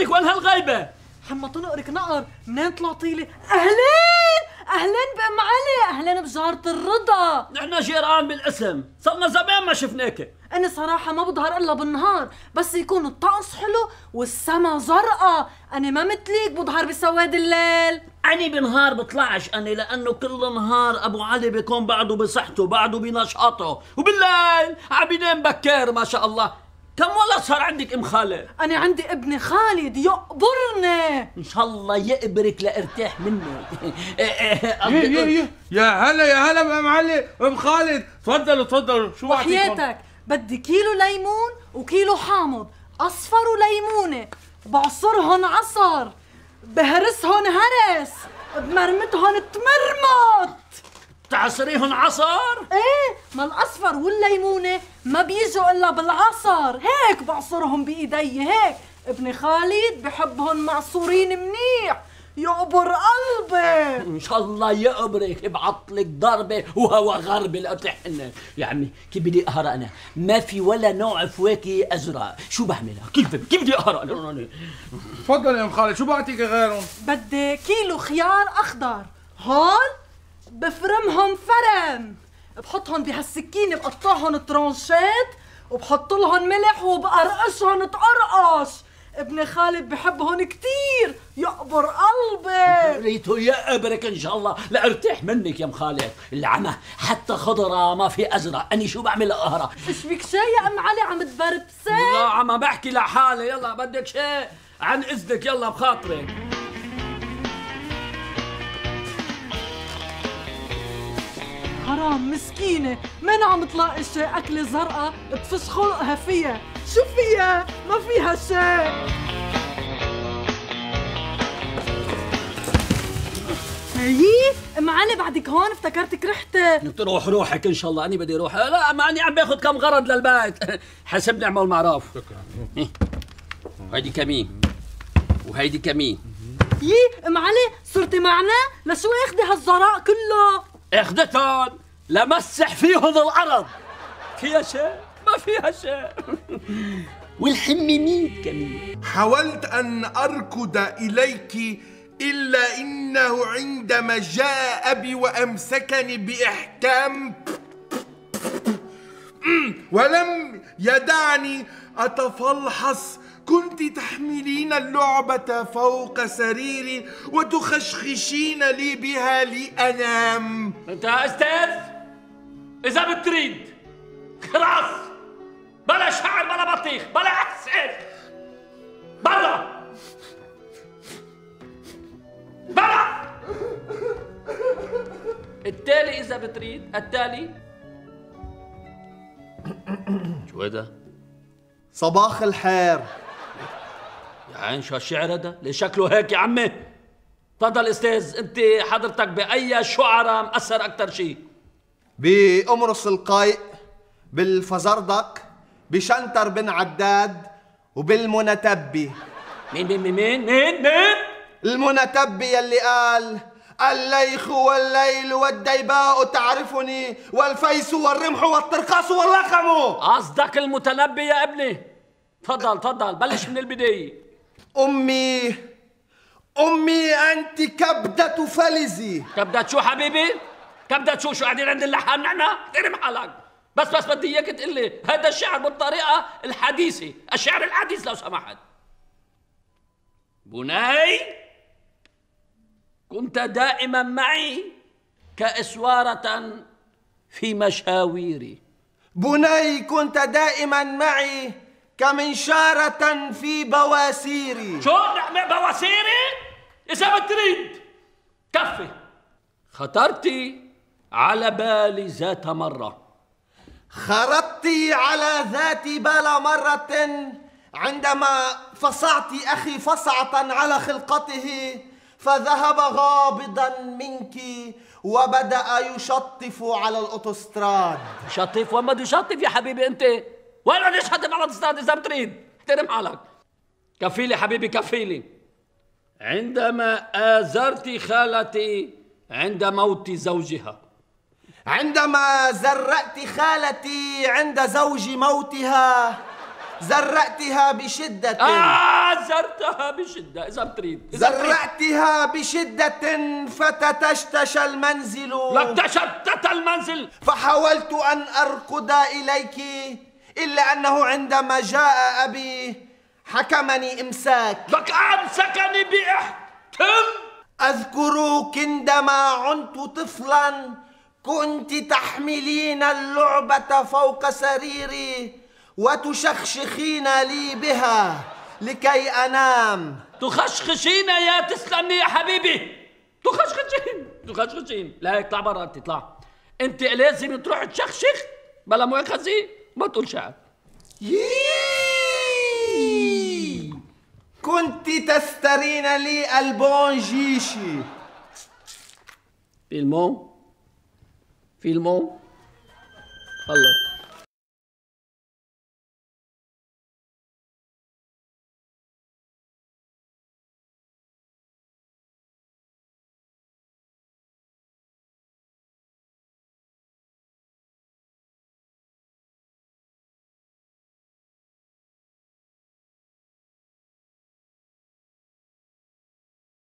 لك وين هالغيبة؟ حما تنقرك نقر منين طلعتيلي أهلين! أهلين بأم علي! أهلين بجارة الرضا! نحن جيران بالاسم. صرنا زمان ما شفناك. أنا صراحة ما بظهر إلا بالنهار بس يكون الطقس حلو والسما زرقاء. أنا ما مثليك بظهر بسواد الليل. أني بنهار بطلعش أني لأنه كل نهار أبو علي بيكون بعده بصحته بعده بنشاطه. وبالليل عم بينام بكير ما شاء الله. كم ولد صار عندك أم خالد؟ أنا عندي ابني خالد يقبرني. إن شاء الله يقبرك لارتاح منه يا يا يا يا هلا يا هلا بام علي أم خالد تفضلوا تفضلوا. شو وحياتك. بدي كيلو ليمون وكيلو حامض. أصفر وليمونة. بعصرهم عصر. بهرسهم هرس. بمرمتهم تمرمط. تعصريهم عصر؟ إيه ما الأصفر والليمونة ما بيجوا إلا بالعصر. هيك بعصرهم بإيدي هيك. ابن خالد بحبهم معصورين منيح. يقبر قلبي. إن شاء الله يقبرك يبعط لك ضربة وهو غربي لارتحنا يا عمي كيف بدي أقهر أنا؟ ما في ولا نوع فواكه أزرق. شو بعملها كيف كيف بدي أقهر تفضل يا أم خالد شو بعطيك غيرهم؟ بدي كيلو خيار أخضر. هون بفرمهم فرم بحطهم بهالسكينة بقطعهم ترانشات وبحط لهم ملح وبقرقشهم تقرقش. ابن خالد بحبهم كثير يقبر قلبي. ريتو يقبرك إن شاء الله. لارتاح منك يا أم خالد. العمى حتى خضرة ما في ازرق أني شو بعمل قهرة إيش بك شي يا أم علي؟ عم تبربسي. لا عم بحكي لحالي. يلا بدك شيء؟ عن إذنك يلا بخاطرك. حرام مسكينة من عم تلاقي شيء أكلة زرقاء تفش خلقها فيها شو فيها؟ ما فيها شيء. هي؟ ام علي بعدك هون افتكرتك رحت. تروح روحك إن شاء الله اني بدي أروح لا ما اني عم باخذ كم غرض للبيت. حسب نعمة المعروف شكرا. هيدي كمين؟ وهيدي كمين؟ يي ام علي صرتي معنا لشو اخذي هالزراء كله؟ أخذتهم. لمسح فيهم الأرض فيها شيء؟ ما فيها شيء. والحميميت كمان. حاولت أن أركض إليك إلا إنه عندما جاء أبي وأمسكني بإحكام. ولم يدعني أتفلحص. كنت تحملين اللعبة فوق سريري وتخشخشين لي بها لأنام. أنت أستاذ؟ إذا بتريد خلاص بلا شعر بلا بطيخ بلا أحسن برا برا التالي إذا بتريد التالي شو هذا؟ صباح الخير يا عين شو هالشعر هذا؟ ليش شكله هيك يا عمي؟ تفضل أستاذ أنت حضرتك بأي شعراء مأثر أكثر شيء؟ بقمرص القيء بالفزردق بشنتر بن عداد وبالمنتبي. مين مين مين مين مين مين؟ المنتبي يلي قال الليخ والليل والديباء تعرفني والفيس والرمح والطرقاس واللخم قصدك المتنبي يا ابني؟ تفضل تفضل بلش من البداية. أمي أمي أنت كبدة فلزي. كبدة شو حبيبي؟ كبدة شو شو قاعدين عند اللحام نحن؟ احترم حالك بس بس بدي إياك تقول لي هذا الشعر بالطريقة الحديثة الشعر الحديث لو سمحت. بني كنت دائما معي كإسوارة في مشاويري. بني كنت دائما معي كمنشارة في بواسيري. شو بواسيري؟ إذا بتريد. كفي. خطرتي. على بالي ذات مرة. خرطت على ذات بال مرة عندما فصعت أخي فصعة على خلقته فذهب غابضا منك وبدأ يشطف على الأوتوستراد. شطف؟ وين بده يشطف يا حبيبي أنت؟ وين بده يشطف على الأوتوستراد إذا بتريد؟ احترم حالك. كفيلي حبيبي كفيلي. عندما آزرت خالتي عند موت زوجها. عندما زرأت خالتي عند زوج موتها زرأتها بشدة. آه زرتها بشدة. إذا بتريد إذا. زرأتها بشدة فتتشتش المنزل. لك تشتت المنزل. فحاولت أن أركض إليك إلا أنه عندما جاء أبي حكمني إمساك. لك أمسكني بإحتم أذكرك عندما عنت طفلا كنت تحملين اللعبة فوق سريري وتشخشخين لي بها لكي أنام. تخشخشين يا تسلمي يا حبيبي. تخشخشين. تخشخشين. لا هيك اطلع برا أنت اطلع. أنت لازم تروح تشخشخ. بلا مؤاخذة ما تقول شعر. كنت تسترين لي البونجيشي فيلمون فيلمون خلص